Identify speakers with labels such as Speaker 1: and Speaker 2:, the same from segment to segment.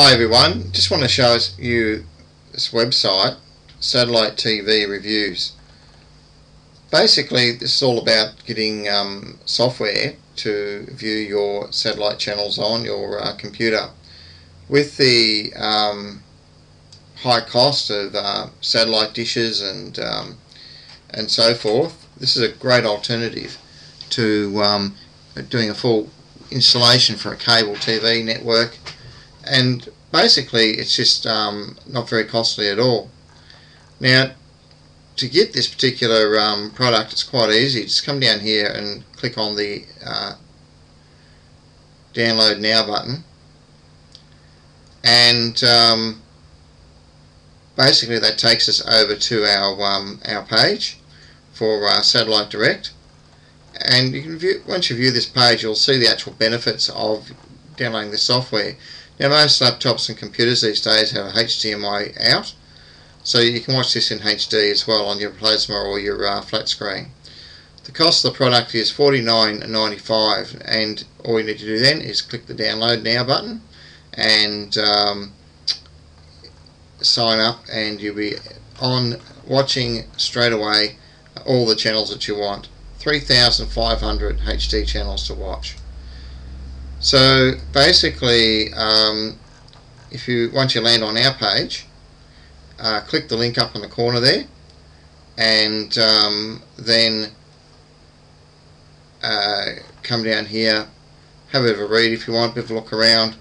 Speaker 1: Hi everyone, just want to show you this website, Satellite TV Reviews. Basically this is all about getting um, software to view your satellite channels on your uh, computer. With the um, high cost of uh, satellite dishes and um, and so forth, this is a great alternative to um, doing a full installation for a cable TV network and basically it's just um, not very costly at all. Now to get this particular um, product it's quite easy. Just come down here and click on the uh, download now button. And um, basically that takes us over to our um, our page for uh, Satellite Direct. And you can view once you view this page you'll see the actual benefits of downloading the software now most laptops and computers these days have HDMI out so you can watch this in HD as well on your plasma or your uh, flat screen. The cost of the product is $49.95 and all you need to do then is click the download now button and um, sign up and you'll be on watching straight away all the channels that you want. 3,500 HD channels to watch. So basically, um, if you once you land on our page, uh, click the link up in the corner there, and um, then uh, come down here, have a bit of a read if you want, a bit of a look around,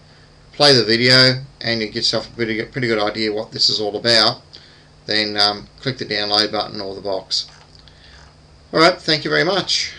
Speaker 1: play the video, and you get yourself a pretty, pretty good idea what this is all about. Then um, click the download button or the box. Alright, thank you very much.